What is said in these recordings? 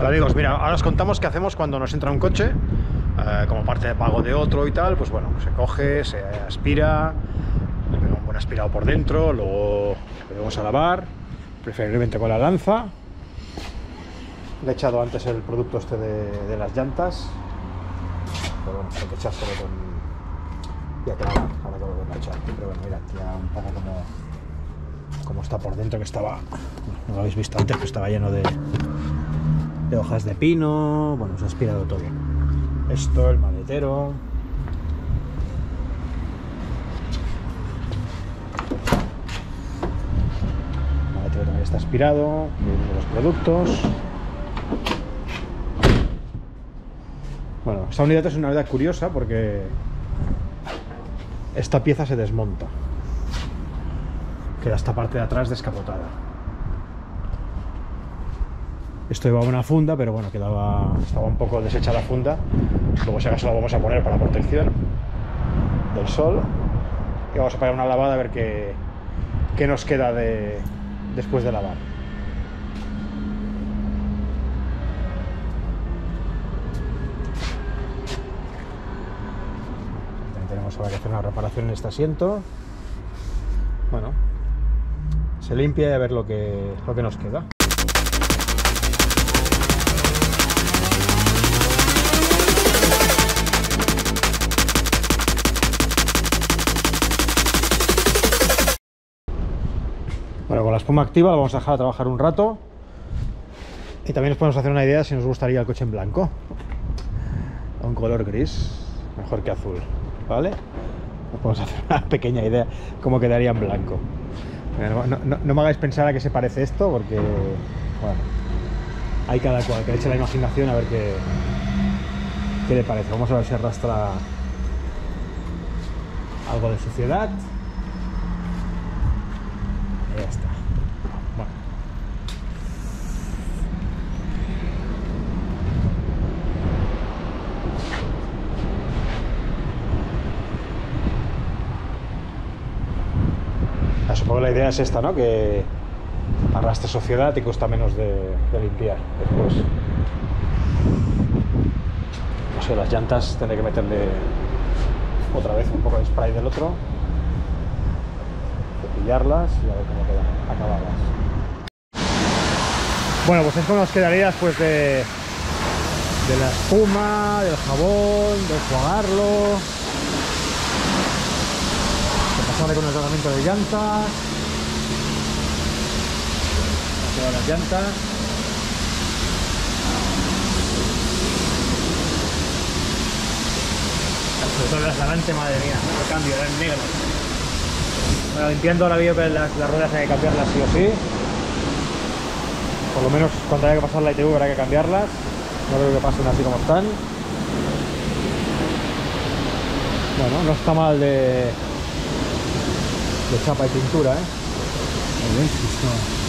Hola amigos, mira, ahora os contamos qué hacemos cuando nos entra un coche, eh, como parte de pago de otro y tal, pues bueno, se coge, se aspira, un buen aspirado por dentro, luego le vamos a lavar, preferiblemente con la lanza. Le he echado antes el producto este de, las llantas, pero bueno, hay que echárselo con... Ya que ahora que volverlo a echar, pero bueno, mira, ya un poco como, como está por dentro, que estaba, no lo habéis visto antes, que estaba lleno de, de hojas de pino, bueno, se ha aspirado todo. Esto, el maletero. El maletero también está aspirado, vienen los productos. Bueno, esta unidad es una unidad curiosa porque esta pieza se desmonta. Queda esta parte de atrás descapotada. Esto llevaba una funda, pero bueno, quedaba, estaba un poco deshecha la funda. Luego si acaso la vamos a poner para protección del sol. Y vamos a pegar una lavada a ver qué, qué nos queda de, después de lavar. También tenemos ahora que hacer una reparación en este asiento. Bueno, se limpia y a ver lo que, lo que nos queda. Espuma activa la vamos a dejar a trabajar un rato. Y también nos podemos hacer una idea si nos gustaría el coche en blanco. O en color gris, mejor que azul, ¿vale? Nos podemos hacer una pequeña idea cómo quedaría en blanco. No, me hagáis pensar a qué se parece esto, porque, bueno, hay cada cual, que eche la imaginación a ver qué, qué le parece. Vamos a ver si arrastra algo de suciedad. Ya está. Bueno. La idea es esta, ¿no? Que arrastre sociedad y cuesta menos de, limpiar después. No sé, las llantas tendré que meterle otra vez un poco de spray del otro cepillarlas y a ver cómo quedan acabadas. Bueno, pues esto nos quedaría después de, de la espuma, del jabón, de enjuagarlo, pasarle con el tratamiento de llantas, quedado las llantas. Sobre todo madre mía, el cambio, eran negras. Bueno, limpiando ahora veo que las, las ruedas hay que cambiarlas sí o sí. Por lo menos cuando haya que pasar la ITV habrá que cambiarlas. No creo que pasen así como están. Bueno, no está mal de, de chapa y pintura, ¿eh? Ahí ves, esto-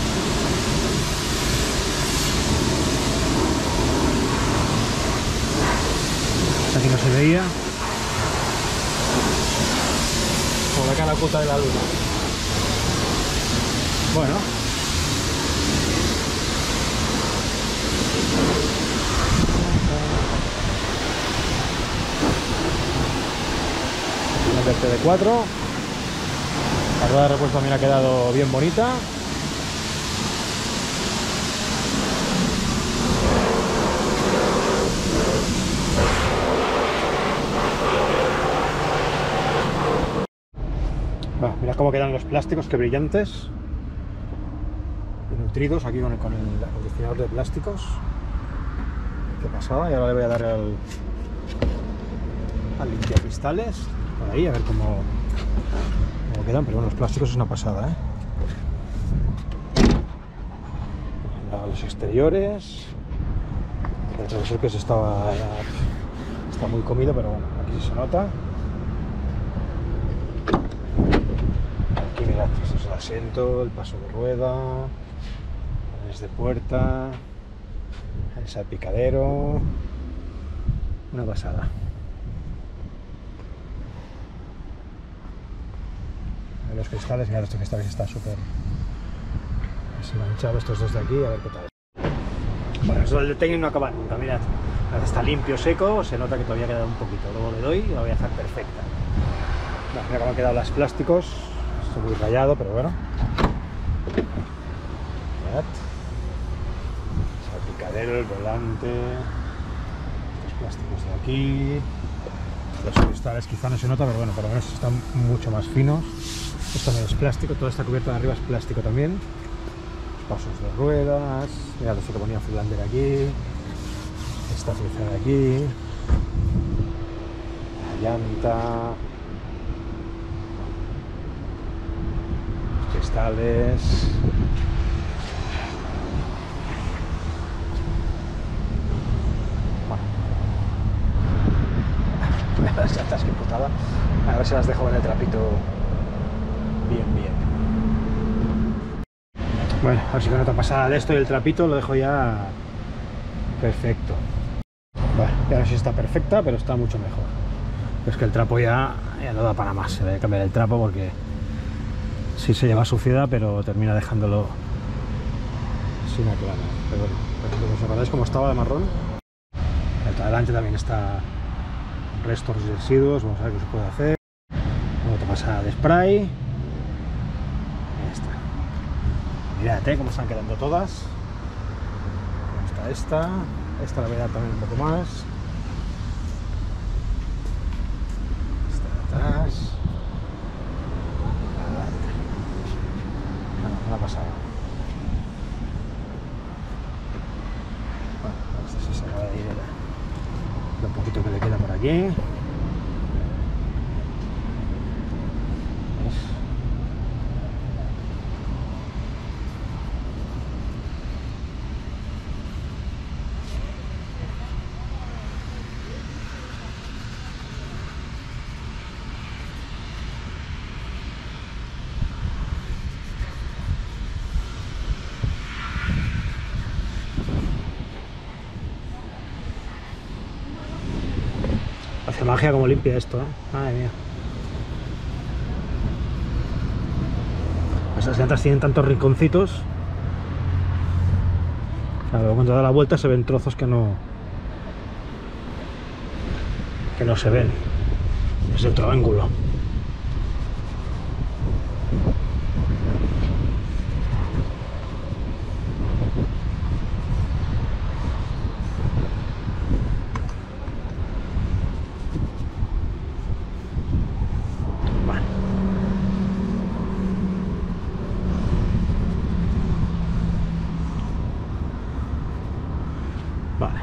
Aquí no se veía. Por la cara oculta de la luna. Bueno. Una de 4. Rueda de repuesto también ha quedado bien bonita. Va, mira cómo quedan los plásticos, qué brillantes. Y nutridos aquí con el, con acondicionador de plásticos. Qué pasada. Y ahora le voy a dar al, al limpiacristales. Por ahí, a ver cómo, cómo quedan. Pero bueno, los plásticos es una pasada, ¿eh? Los exteriores. El transversor que se estaba está muy comido, pero bueno, aquí sí se nota. Aquí mirad, esto es el asiento, el paso de rueda, paneles de puerta, el salpicadero. Una pasada. Ver Los cristales, mirad, estos cristales están súper manchados estos dos de aquí, a ver qué tal. Bueno, Eso el de técnico no acaba nunca, mirad. Está limpio, seco, se nota que todavía queda un poquito. Luego le doy y la voy a dejar perfecta. Mira cómo han quedado los plásticos. Esto muy rayado, pero bueno. Mirad. Salpicadero, el volante. Estos plásticos de aquí. Los cristales quizá no se nota, pero bueno, por lo menos están mucho más finos. Esto es plástico, toda esta cubierta de arriba es plástico también. Los pasos de ruedas, mirad esto que ponía Freelander aquí, esta pieza de aquí, la llanta, los cristales. Bueno, las llantas que putada. A ver si las dejo en el trapito bien, bien. Bueno, a ver si con otra pasada de esto y el trapito lo dejo ya perfecto. Bueno, ya no sé si está perfecta, pero está mucho mejor. Es que el trapo ya, no da para más. Se debe cambiar el trapo porque sí se lleva suciedad, pero termina dejándolo sin aclarar. Pero bueno, ¿os acordáis cómo estaba de marrón? El adelante también está restos residuos, vamos a ver qué se puede hacer. Otra pasada de spray. Ahí está. Mirad eh, cómo están quedando todas. Está esta. Esta la voy a dar también un poco más. Esta de atrás. Adelante. Bueno, una pasada. Bueno, esta se de el- un poquito que le queda por aquí. Hace magia como limpia esto, ¿eh? Madre mía. Esas llantas tienen tantos rinconcitos. Claro, cuando da la vuelta se ven trozos que no. que no se ven. Desde otro ángulo. Vale. Vale.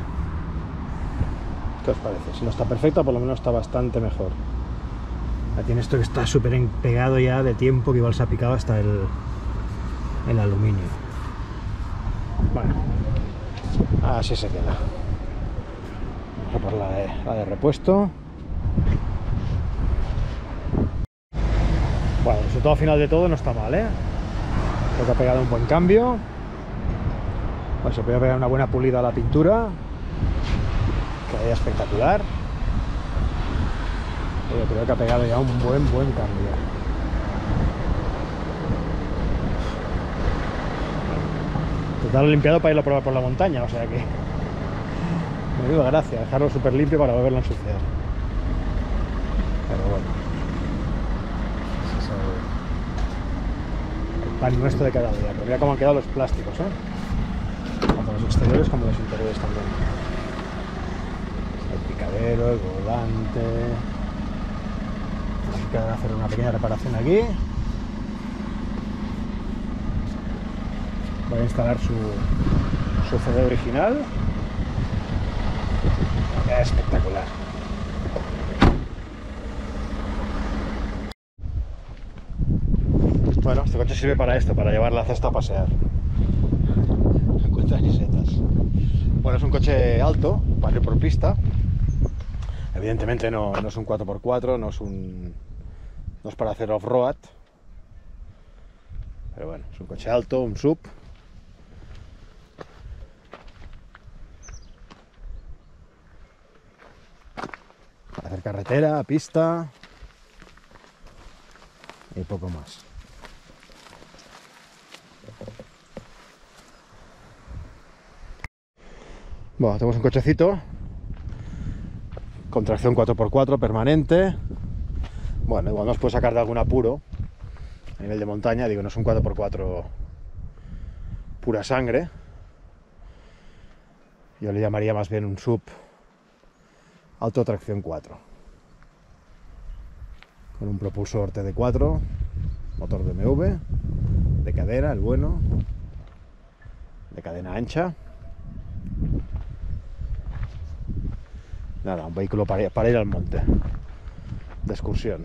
¿Qué os Si no está perfecta, por lo menos está bastante mejor. Ya tiene esto que está súper pegado ya de tiempo, que igual se ha picado hasta el, el aluminio. Bueno, así se queda. Vamos a por la de, la de repuesto. Bueno, el resultado final de todo no está mal, ¿eh? Creo que ha pegado un buen cambio. Bueno, se puede pegar una buena pulida a la pintura. Quedaría espectacular. Pero creo que ha pegado ya un buen, buen cambio. Total he limpiado para irlo a probar por la montaña, o sea que... Me dio gracia dejarlo súper limpio para volverlo a ensuciar. Pero bueno. Es pan nuestro de cada día. Pero mira cómo han quedado los plásticos, ¿eh? Tanto los exteriores como los interiores también. El picadero, el volante. A hacer una pequeña reparación aquí. Voy a instalar su, su CD original. Espectacular. Bueno, este coche sirve para esto, para llevar la cesta a pasear. No setas. Bueno, es un coche alto, para ir por pista. Evidentemente no, no es un 4x4, no es un. no es para hacer off-road. Pero bueno, es un coche alto, un sub. Para hacer carretera, pista. Y poco más. Bueno, tenemos un cochecito con tracción 4x4 permanente. Bueno, igual nos puede sacar de algún apuro a nivel de montaña. Digo, no es un 4x4 pura sangre. Yo le llamaría más bien un sub autotracción 4. Con un propulsor TD4, motor BMW, de cadera, el bueno, de cadena ancha. Nada, un vehículo para, ir al monte, de excursión.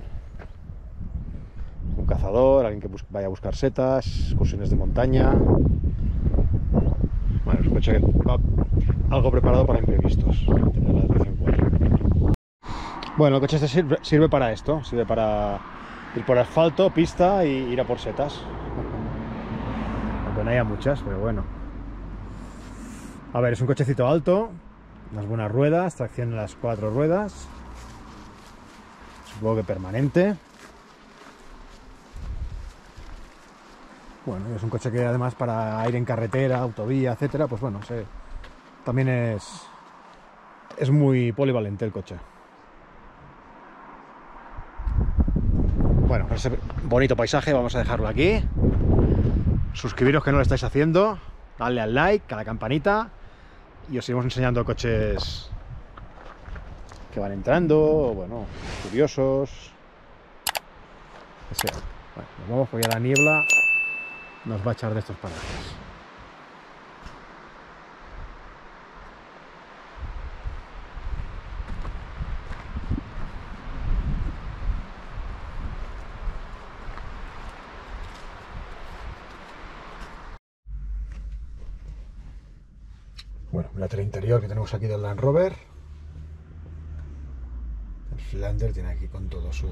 Un cazador, alguien que vaya a buscar setas, excursiones de montaña. Bueno, es un coche que va algo preparado para imprevistos. tener la tracción 4. Bueno, el coche este sirve, sirve para esto, sirve para ir por asfalto, pista y ir a por setas. Aunque no haya muchas, pero bueno. A ver, es un cochecito alto, unas buenas ruedas, tracción en las cuatro ruedas. Supongo que permanente. Bueno, es un coche que además para ir en carretera, autovía, etcétera, pues bueno, se- también es, es muy polivalente el coche. Bueno, ese bonito paisaje vamos a dejarlo aquí. Suscribiros que no lo estáis haciendo, darle al like, a la campanita y os seguimos enseñando coches que van entrando, o bueno, curiosos. Que sea. Bueno, nos vamos porque la niebla nos va a echar de estos parajes. Bueno, el lateral que tenemos aquí del Land Rover. El Flander tiene aquí con todo su,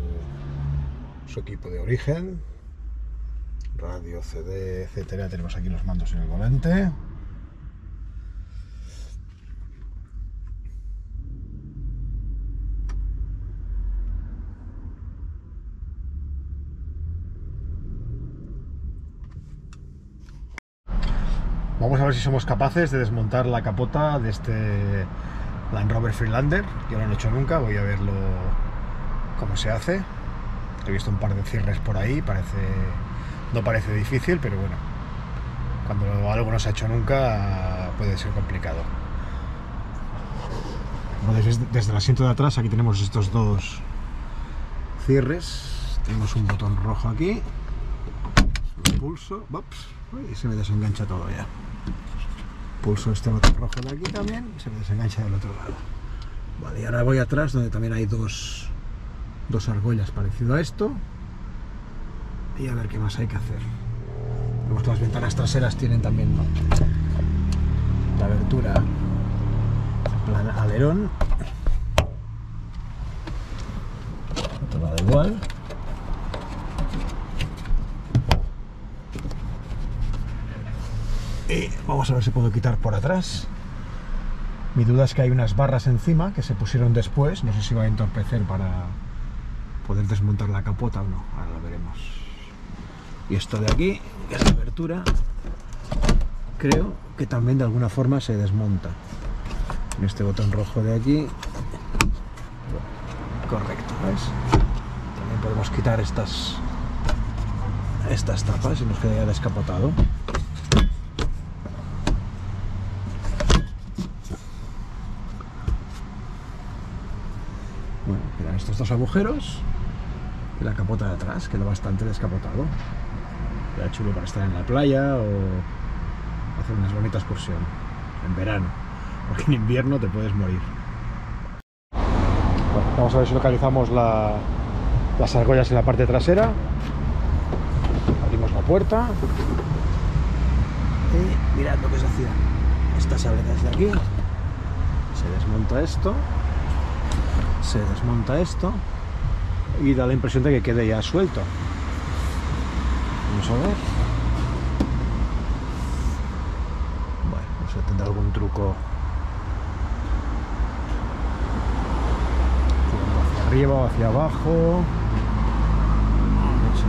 su equipo de origen. Radio, CD, etcétera. Tenemos aquí los mandos en el volante. Vamos a ver si somos capaces de desmontar la capota de este Land Rover Freelander. Yo no lo he hecho nunca, voy a verlo cómo se hace. He visto un par de cierres por ahí, parece no parece difícil, pero bueno, cuando algo no se ha hecho nunca puede ser complicado. Desde, el asiento de atrás aquí tenemos estos dos cierres. Tenemos un botón rojo aquí. Pulso. Ups, y se me desengancha todo ya. Pulso este botón rojo de aquí también. Se me desengancha del otro lado. Vale, y ahora voy atrás donde también hay dos, dos argollas parecido a esto. Y a ver qué más hay que hacer. Vemos que las ventanas traseras tienen también la abertura plan alerón. Otro lado igual. Y vamos a ver si puedo quitar por atrás. Mi duda es que hay unas barras encima que se pusieron después. No sé si va a entorpecer para poder desmontar la capota o no. Ahora lo veremos. Y esto de aquí, que es la abertura, creo que también de alguna forma se desmonta. En este botón rojo de aquí. Correcto, ¿ves? También podemos quitar estas estas tapas y nos queda ya descapotado. Estos agujeros y la capota de atrás, quedó bastante descapotado. Queda chulo para estar en la playa o hacer unas bonitas excursión en verano, porque en invierno te puedes morir. Vamos a ver si localizamos la- las argollas en la parte trasera. Abrimos la puerta y mirad lo que se hacía. Esta se abre desde aquí, se desmonta esto se desmonta esto y da la impresión de que quede ya suelto. Vamos a ver. Bueno, no sé, tendrá algún truco. Hacia arriba o hacia abajo. No sé.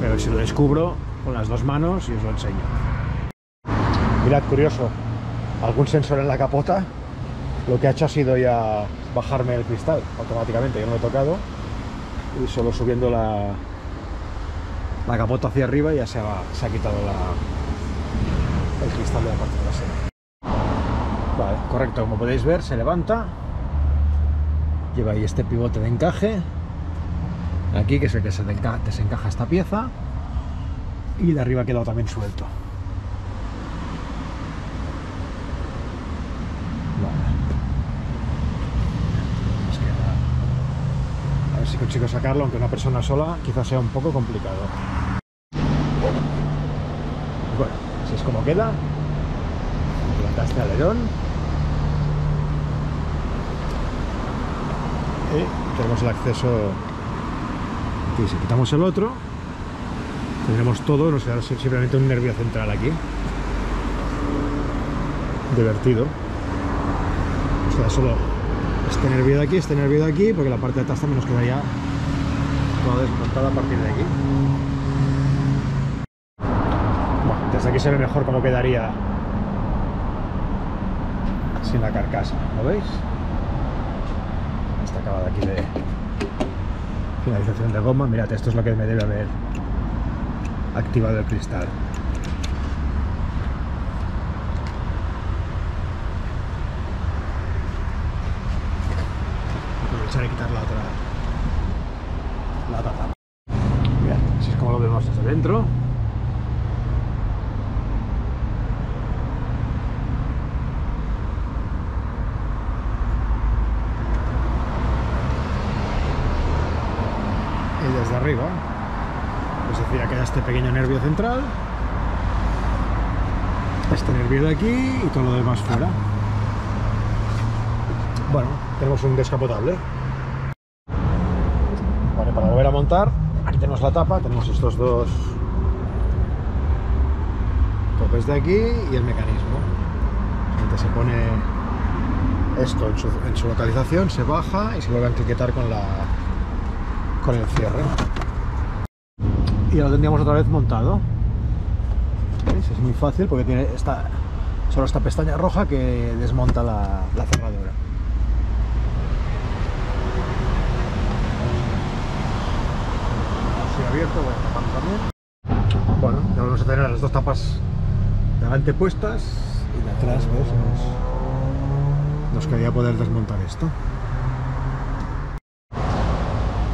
Pero si lo descubro con las dos manos y os lo enseño. Mirad, curioso, algún sensor en la capota, lo que ha hecho ha sido ya bajarme el cristal automáticamente, yo no lo he tocado, y solo subiendo la, la capota hacia arriba ya se ha, quitado el cristal de la parte trasera. Vale, correcto, como podéis ver, se levanta, lleva ahí este pivote de encaje, aquí que es el que se desencaja esta pieza, y de arriba ha quedado también suelto. A ver si consigo sacarlo, aunque una persona sola quizás sea un poco complicado. Bueno, así es como queda. Plantaste alerón. Y tenemos el acceso aquí. Si quitamos el otro, tendremos todo, nos quedará simplemente un nervio central aquí. Divertido. Nos solo este nervio de aquí, este nervio de aquí, porque la parte de atrás también nos quedaría toda desmontada a partir de aquí. Bueno, desde aquí se ve mejor cómo quedaría sin la carcasa, ¿lo veis? Esta acabada aquí de finalización de goma, mirad, esto es lo que me debe haber activado el cristal. aprovechar y quitar la otra la tapa. Mirad, así es como lo vemos desde dentro. Y desde arriba es decir, aquí queda este pequeño nervio central, este nervio de aquí y todo lo demás fuera. Bueno, tenemos un descapotable. Vale, para volver a montar, aquí tenemos la tapa, tenemos estos dos topes de aquí y el mecanismo. se pone esto en su, en su, localización, se baja y se vuelve a etiquetar con, la, con el cierre y ya lo tendríamos otra vez montado. ¿Veis? Es muy fácil porque tiene esta, solo esta pestaña roja que desmonta la, la cerradura. Así abierto, voy a también. Bueno, ya vamos a tener las dos tapas delante puestas y de atrás. Nos, nos quería poder desmontar esto.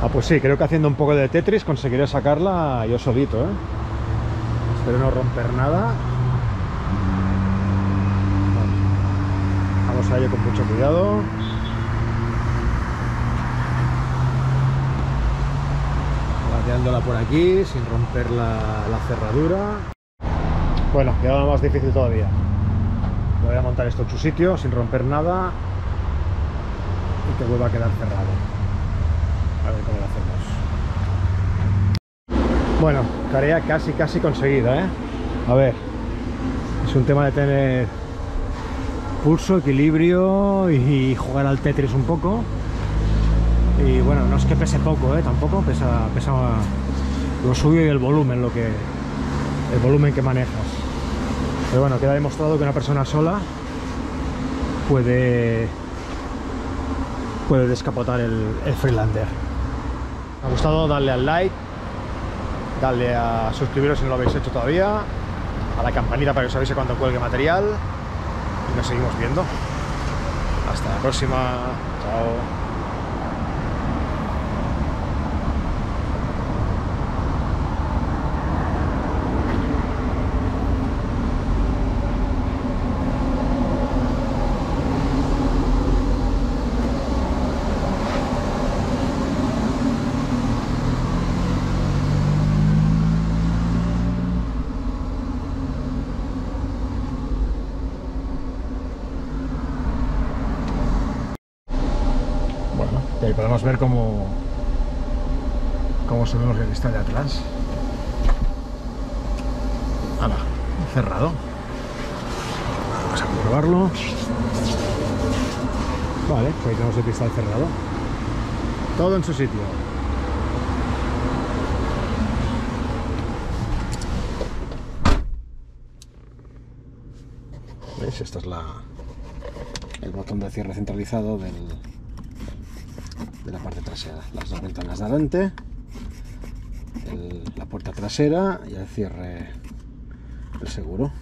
Ah, pues sí, creo que haciendo un poco de Tetris conseguiré sacarla yo solito, ¿eh? Espero no romper nada. Vamos a ello con mucho cuidado. Lateándola por aquí, sin romper la, cerradura. Bueno, va más difícil todavía. Voy a montar esto en su sitio, sin romper nada. Y que vuelva a quedar cerrado a ver cómo lo hacemos. Bueno, tarea casi, casi conseguida, ¿eh? A ver, es un tema de tener pulso, equilibrio y jugar al Tetris un poco. Y bueno, no es que pese poco, ¿eh? Tampoco, pesa, pesa lo suyo y el volumen, lo que, el volumen que manejas. Pero bueno, queda demostrado que una persona sola puede puede descapotar el, el Freelander. Ha gustado, darle al like, darle a suscribiros si no lo habéis hecho todavía, a la campanita para que os avise cuando cuelgue material. Y nos seguimos viendo. Hasta la próxima, chao. ahí podemos ver cómo, cómo subimos el cristal de atrás. Cerrado. Vamos a comprobarlo. Vale, pues ahí tenemos el cristal cerrado. Todo en su sitio. Esta es la, el botón de cierre centralizado del, de la parte trasera. Las dos ventanas de adelante, la puerta trasera y el cierre del seguro.